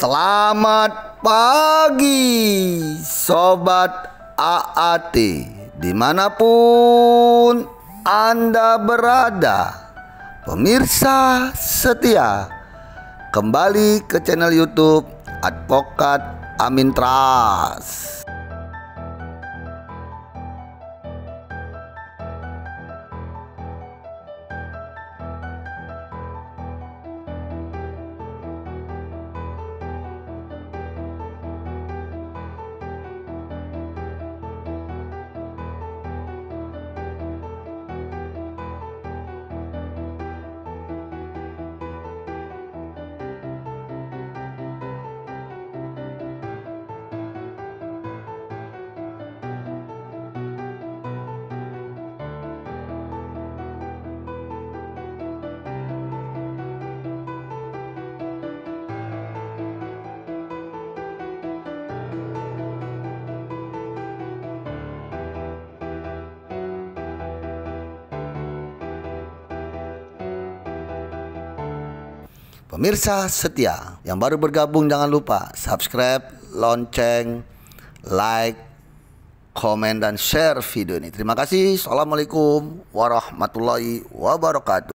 Selamat pagi Sobat AAT Di mana pun Anda berada Pemirsa setia Kembali ke channel Youtube Advokat Amin Trust Pemirsa setia yang baru bergabung jangan lupa subscribe, lonceng, like, komen dan share video ini. Terima kasih. Assalamualaikum warahmatullahi wabarakatuh.